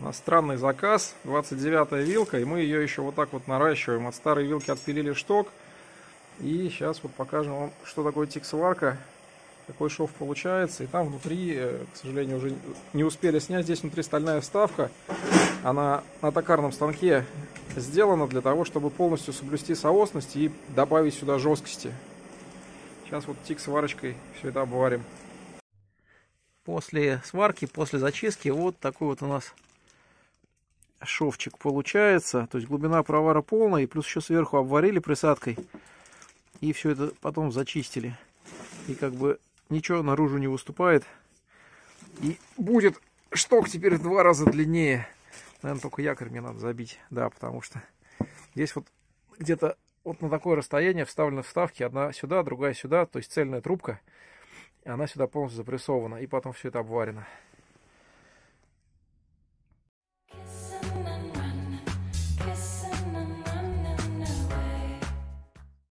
У нас странный заказ, 29 вилка, и мы ее еще вот так вот наращиваем. От старой вилки отпилили шток. И сейчас вот покажем вам, что такое тиксварка, какой шов получается. И там внутри, э, к сожалению, уже не успели снять. Здесь внутри стальная вставка. Она на токарном станке сделана для того, чтобы полностью соблюсти соосность и добавить сюда жесткости. Сейчас вот тик сварочкой все это обварим. После сварки, после зачистки, вот такой вот у нас шовчик получается. То есть глубина провара полная. И плюс еще сверху обварили присадкой. И все это потом зачистили. И как бы ничего наружу не выступает. И будет шток теперь в два раза длиннее. Наверное, только якорь мне надо забить. Да, потому что здесь вот где-то вот на такое расстояние вставлены вставки. Одна сюда, другая сюда. То есть цельная трубка. Она сюда полностью запрессована. И потом все это обварено.